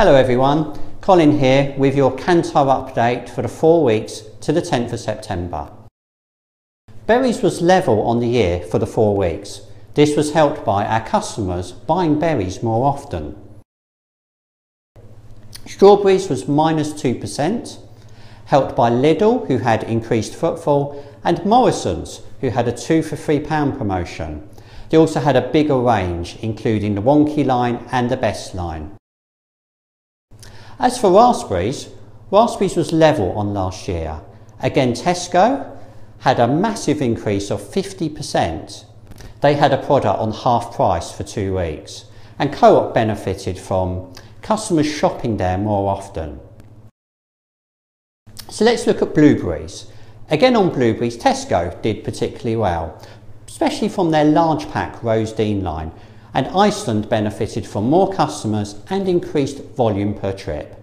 Hello everyone, Colin here with your Kantar update for the four weeks to the 10th of September. Berries was level on the year for the four weeks. This was helped by our customers buying berries more often. Strawberries was minus 2%, helped by Lidl who had increased footfall and Morrison's who had a 2 for £3 promotion. They also had a bigger range including the Wonky line and the Best line. As for raspberries, raspberries was level on last year. Again Tesco had a massive increase of 50%. They had a product on half price for two weeks and Co-op benefited from customers shopping there more often. So let's look at blueberries. Again on blueberries, Tesco did particularly well, especially from their large pack Rosedene line, and Iceland benefited from more customers and increased volume per trip.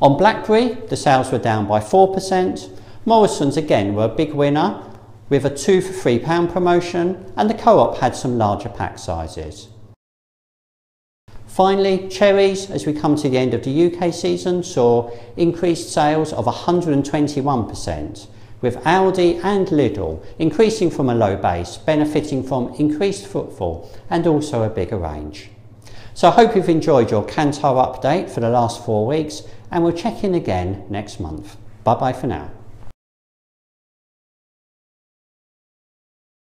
On Blackberry, the sales were down by 4%. Morrison's again were a big winner with a 2 for £3 promotion and the Co-op had some larger pack sizes. Finally, cherries, as we come to the end of the UK season, saw increased sales of 121%, with Aldi and Lidl increasing from a low base, benefiting from increased footfall and also a bigger range. So I hope you've enjoyed your Kantar update for the last four weeks and we'll check in again next month. Bye bye for now.